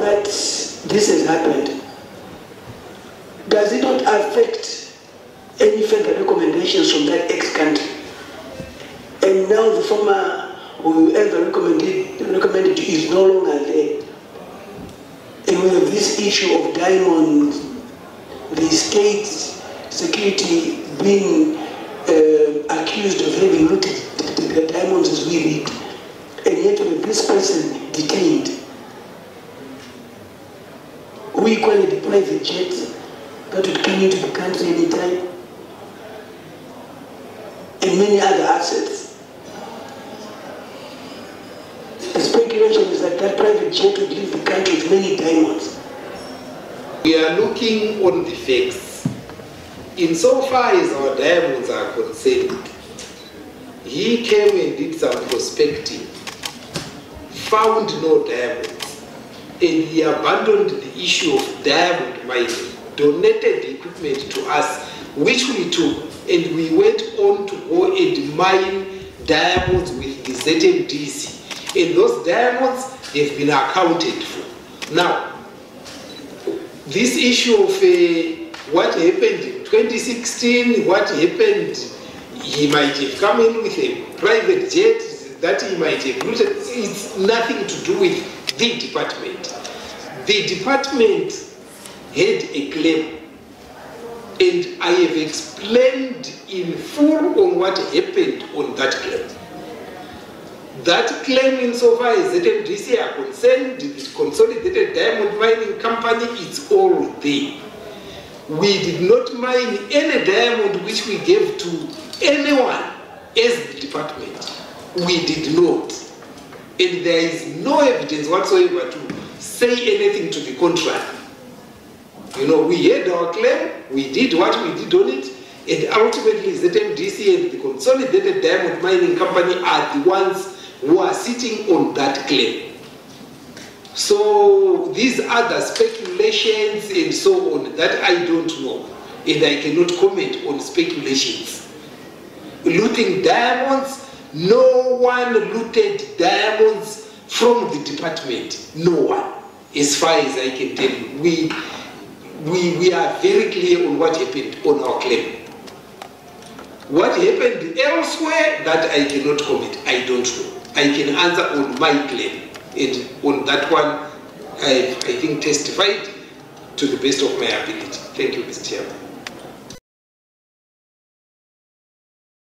that this has happened, does it not affect any further recommendations from that ex-country? And now the former whoever recommended, recommended is no longer there. And we have this issue of diamonds, the state security being uh, accused of having looted the diamonds as we read. And yet with this person detained, we call it private jet that would come into the country anytime, and many other assets. The speculation is that that private jet would leave the country with many diamonds. We are looking on the facts. Insofar as our diamonds are concerned, he came and did some prospecting, found no diamonds, and he abandoned the issue of diamond mining, donated equipment to us, which we took, and we went on to go and mine diamonds with the ZMDC. And those diamonds have been accounted for. Now, this issue of uh, what happened in 2016, what happened, he might have come in with a private jet that he might have looted, it's nothing to do with the department. The department had a claim, and I have explained in full on what happened on that claim. That claim, insofar as ZMDC are concerned, the Consolidated Diamond Mining Company, is all there. We did not mine any diamond which we gave to anyone as the department. We did not. And there is no evidence whatsoever to say anything to the contrary. You know, we had our claim, we did what we did on it, and ultimately ZMDC and the Consolidated Diamond Mining Company are the ones who are sitting on that claim. So these other speculations and so on that I don't know, and I cannot comment on speculations. Looting diamonds, no one looted diamonds from the department. No one, as far as I can tell you. We, we, we are very clear on what happened on our claim. What happened elsewhere, that I cannot comment. I don't know. I can answer on my claim. And on that one, I, I think testified to the best of my ability. Thank you, Mr. Chairman.